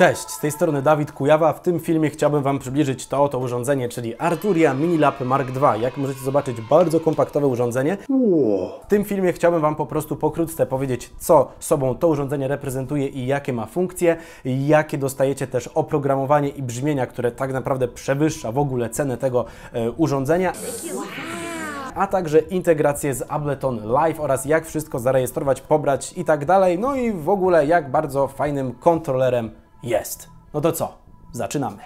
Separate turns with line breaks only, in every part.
Cześć, z tej strony Dawid Kujawa. W tym filmie chciałbym Wam przybliżyć to oto urządzenie, czyli Arturia Minilab Mark II. Jak możecie zobaczyć, bardzo kompaktowe urządzenie. W tym filmie chciałbym Wam po prostu pokrótce powiedzieć, co sobą to urządzenie reprezentuje i jakie ma funkcje, jakie dostajecie też oprogramowanie i brzmienia, które tak naprawdę przewyższa w ogóle cenę tego e, urządzenia a także integrację z Ableton Live oraz jak wszystko zarejestrować, pobrać i tak dalej. No i w ogóle jak bardzo fajnym kontrolerem jest. No to co? Zaczynamy.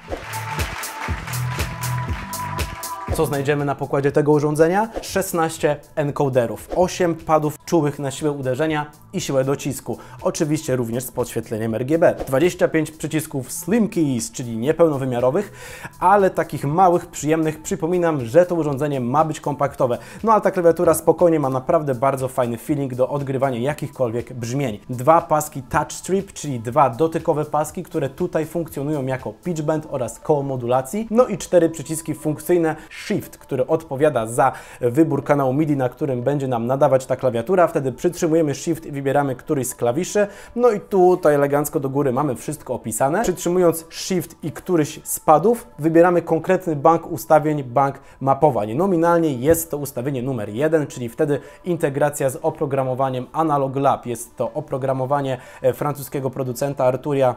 Co znajdziemy na pokładzie tego urządzenia? 16 encoderów, 8 padów czułych na siłę uderzenia i siłę docisku. Oczywiście również z podświetleniem RGB. 25 przycisków Slim Keys, czyli niepełnowymiarowych, ale takich małych, przyjemnych. Przypominam, że to urządzenie ma być kompaktowe. No ale ta klawiatura spokojnie ma naprawdę bardzo fajny feeling do odgrywania jakichkolwiek brzmień. Dwa paski Touch Strip, czyli dwa dotykowe paski, które tutaj funkcjonują jako pitch bend oraz koło modulacji. No i cztery przyciski funkcyjne Shift, który odpowiada za wybór kanału MIDI, na którym będzie nam nadawać ta klawiatura. Wtedy przytrzymujemy Shift i wybieramy któryś z klawiszy. No i tutaj elegancko do góry mamy wszystko opisane. Przytrzymując Shift i któryś z padów, wybieramy konkretny bank ustawień, bank mapowań. Nominalnie jest to ustawienie numer jeden, czyli wtedy integracja z oprogramowaniem Analog Lab. Jest to oprogramowanie e, francuskiego producenta Arturia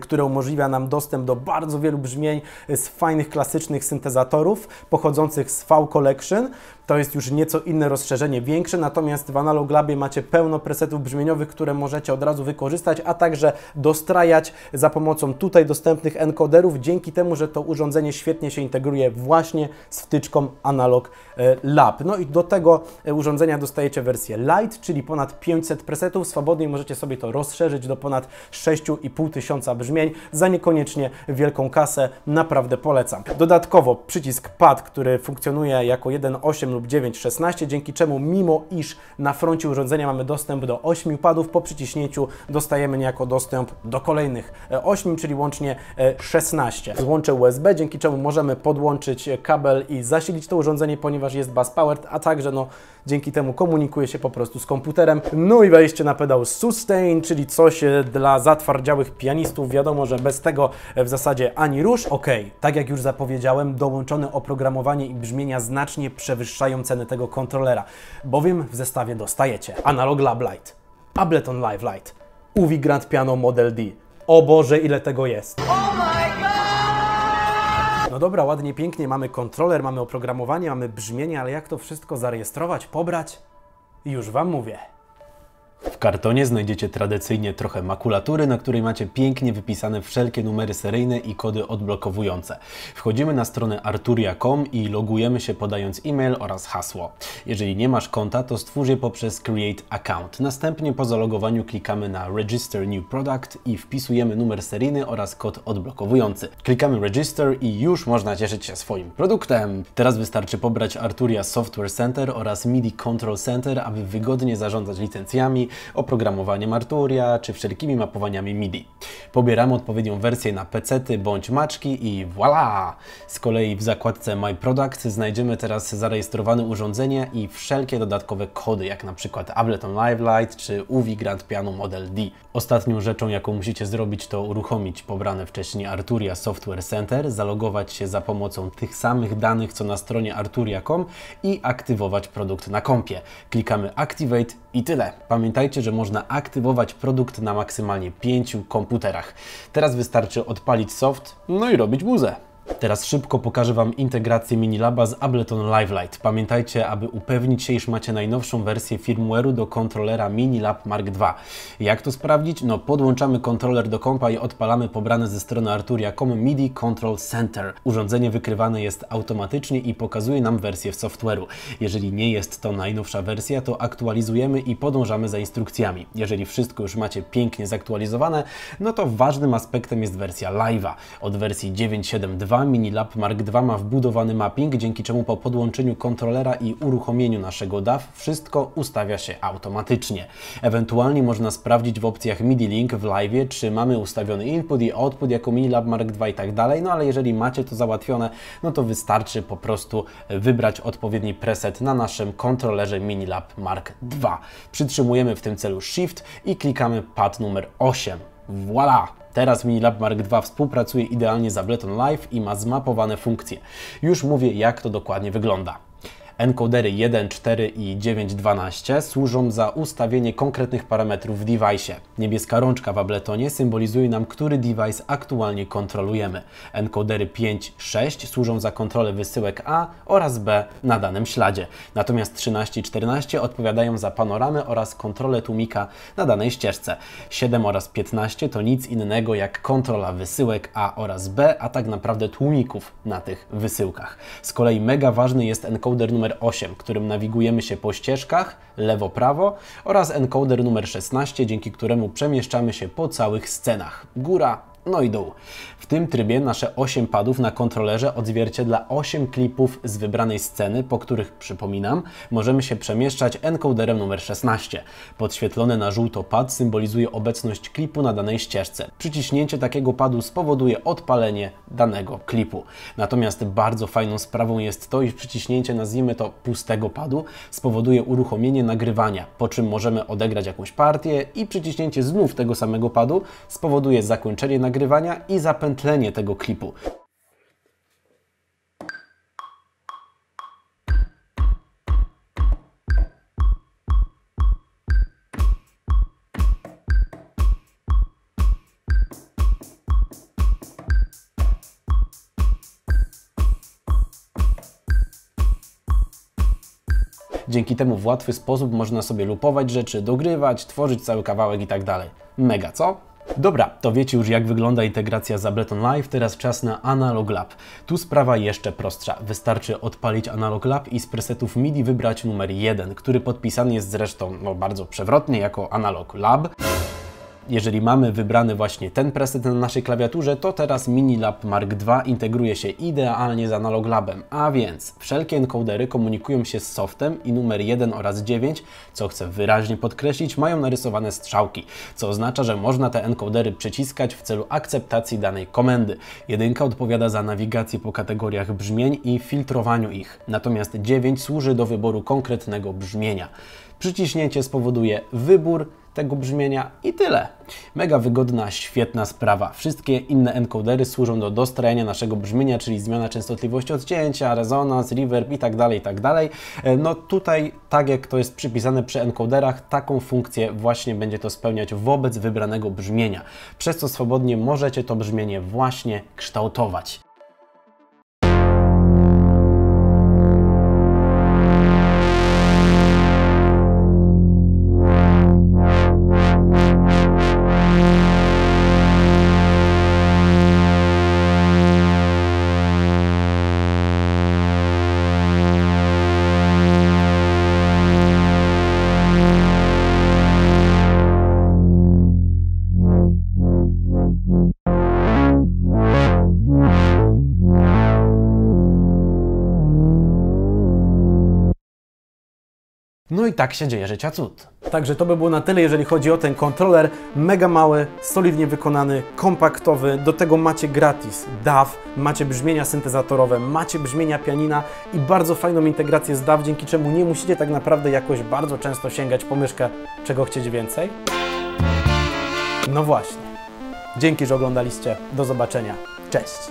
które umożliwia nam dostęp do bardzo wielu brzmień z fajnych klasycznych syntezatorów pochodzących z V Collection. To jest już nieco inne rozszerzenie, większe, natomiast w Analog Labie macie pełno presetów brzmieniowych, które możecie od razu wykorzystać, a także dostrajać za pomocą tutaj dostępnych encoderów, dzięki temu, że to urządzenie świetnie się integruje właśnie z wtyczką Analog e, Lab. No i do tego e, urządzenia dostajecie wersję Lite, czyli ponad 500 presetów. Swobodnie możecie sobie to rozszerzyć do ponad 6,5 tysiąca brzmień za niekoniecznie wielką kasę. Naprawdę polecam. Dodatkowo przycisk pad, który funkcjonuje jako 1.8 lub 9.16, dzięki czemu mimo iż na froncie urządzenia mamy dostęp do 8 padów, po przyciśnięciu dostajemy niejako dostęp do kolejnych 8, czyli łącznie 16. Złącze USB, dzięki czemu możemy podłączyć kabel i zasilić to urządzenie, ponieważ jest bus powered, a także no, dzięki temu komunikuje się po prostu z komputerem. No i wejście na pedał sustain, czyli coś dla zatwardziałych pianistów. Wiadomo, że bez tego w zasadzie ani rusz. Ok, tak jak już zapowiedziałem, dołączone oprogramowanie i brzmienia znacznie przewyższają cenę tego kontrolera, bowiem w zestawie dostajecie Analog Lab Lite, Ableton Live Lite, UV Grand Piano Model D. O Boże, ile tego jest! No dobra, ładnie, pięknie, mamy kontroler, mamy oprogramowanie, mamy brzmienie, ale jak to wszystko zarejestrować, pobrać? Już Wam mówię.
Kartonie znajdziecie tradycyjnie trochę makulatury, na której macie pięknie wypisane wszelkie numery seryjne i kody odblokowujące. Wchodzimy na stronę arturia.com i logujemy się podając e-mail oraz hasło. Jeżeli nie masz konta, to stwórz je poprzez Create Account. Następnie po zalogowaniu klikamy na Register New Product i wpisujemy numer seryjny oraz kod odblokowujący. Klikamy Register i już można cieszyć się swoim produktem. Teraz wystarczy pobrać Arturia Software Center oraz MIDI Control Center, aby wygodnie zarządzać licencjami, oprogramowaniem Arturia czy wszelkimi mapowaniami MIDI. Pobieramy odpowiednią wersję na PC bądź maczki i voilà! Z kolei w zakładce My Product znajdziemy teraz zarejestrowane urządzenia i wszelkie dodatkowe kody, jak na przykład Ableton Live Lite czy UV Grand Piano Model D. Ostatnią rzeczą, jaką musicie zrobić, to uruchomić pobrane wcześniej Arturia Software Center, zalogować się za pomocą tych samych danych, co na stronie arturia.com i aktywować produkt na kompie. Klikamy Activate i tyle. Pamiętajcie, że można aktywować produkt na maksymalnie 5 komputerach. Teraz wystarczy odpalić soft, no i robić muzę. Teraz szybko pokażę Wam integrację Minilaba z Ableton Live Lite. Pamiętajcie, aby upewnić się, iż macie najnowszą wersję firmware'u do kontrolera Minilab Mark II. Jak to sprawdzić? No podłączamy kontroler do kompa i odpalamy pobrane ze strony Arturia.com MIDI Control Center. Urządzenie wykrywane jest automatycznie i pokazuje nam wersję w software'u. Jeżeli nie jest to najnowsza wersja, to aktualizujemy i podążamy za instrukcjami. Jeżeli wszystko już macie pięknie zaktualizowane, no to ważnym aspektem jest wersja live'a. Od wersji 9.7.2 Minilab Mark II ma wbudowany mapping, dzięki czemu po podłączeniu kontrolera i uruchomieniu naszego DAW wszystko ustawia się automatycznie. Ewentualnie można sprawdzić w opcjach MIDI Link w live, czy mamy ustawiony input i output jako Minilab Mark II i tak dalej, no ale jeżeli macie to załatwione, no to wystarczy po prostu wybrać odpowiedni preset na naszym kontrolerze Minilab Mark II. Przytrzymujemy w tym celu Shift i klikamy pad numer 8. Voilà! Teraz Minilab Mark II współpracuje idealnie z Ableton Live i ma zmapowane funkcje. Już mówię, jak to dokładnie wygląda. Encodery 1, 4 i 9.12 służą za ustawienie konkretnych parametrów w device. Niebieska rączka w Abletonie symbolizuje nam, który device aktualnie kontrolujemy. Encodery 5, 6 służą za kontrolę wysyłek A oraz B na danym śladzie. Natomiast 13 i 14 odpowiadają za panoramę oraz kontrolę tłumika na danej ścieżce. 7 oraz 15 to nic innego jak kontrola wysyłek A oraz B, a tak naprawdę tłumików na tych wysyłkach. Z kolei mega ważny jest encoder numer numer 8, którym nawigujemy się po ścieżkach lewo-prawo oraz encoder numer 16, dzięki któremu przemieszczamy się po całych scenach. Góra, no i dół. W tym trybie nasze 8 padów na kontrolerze odzwierciedla 8 klipów z wybranej sceny, po których, przypominam, możemy się przemieszczać encoderem numer 16. Podświetlony na żółto pad symbolizuje obecność klipu na danej ścieżce. Przyciśnięcie takiego padu spowoduje odpalenie danego klipu. Natomiast bardzo fajną sprawą jest to, iż przyciśnięcie, nazwijmy to pustego padu, spowoduje uruchomienie nagrywania, po czym możemy odegrać jakąś partię i przyciśnięcie znów tego samego padu spowoduje zakończenie nagrywania nagrywania i zapętlenie tego klipu. Dzięki temu w łatwy sposób można sobie lupować rzeczy, dogrywać, tworzyć cały kawałek i tak dalej. Mega, co? Dobra, to wiecie już jak wygląda integracja z Ableton Live, teraz czas na Analog Lab. Tu sprawa jeszcze prostsza. Wystarczy odpalić Analog Lab i z presetów MIDI wybrać numer 1, który podpisany jest zresztą no, bardzo przewrotnie jako Analog Lab jeżeli mamy wybrany właśnie ten preset na naszej klawiaturze, to teraz Minilab Mark II integruje się idealnie z Analog Labem, a więc wszelkie encodery komunikują się z softem i numer 1 oraz 9, co chcę wyraźnie podkreślić, mają narysowane strzałki, co oznacza, że można te encodery przyciskać w celu akceptacji danej komendy. Jedynka odpowiada za nawigację po kategoriach brzmień i filtrowaniu ich, natomiast 9 służy do wyboru konkretnego brzmienia. Przyciśnięcie spowoduje wybór tego brzmienia i tyle. Mega wygodna, świetna sprawa. Wszystkie inne encodery służą do dostrajania naszego brzmienia, czyli zmiana częstotliwości odcięcia, rezonans, reverb itd., tak itd. Tak e, no tutaj, tak jak to jest przypisane przy encoderach, taką funkcję właśnie będzie to spełniać wobec wybranego brzmienia, przez co swobodnie możecie to brzmienie właśnie kształtować. No i tak się dzieje życia cud.
Także to by było na tyle, jeżeli chodzi o ten kontroler. Mega mały, solidnie wykonany, kompaktowy. Do tego macie gratis DAW, macie brzmienia syntezatorowe, macie brzmienia pianina i bardzo fajną integrację z DAW, dzięki czemu nie musicie tak naprawdę jakoś bardzo często sięgać po myszkę. Czego chcieć więcej? No właśnie. Dzięki, że oglądaliście. Do zobaczenia. Cześć!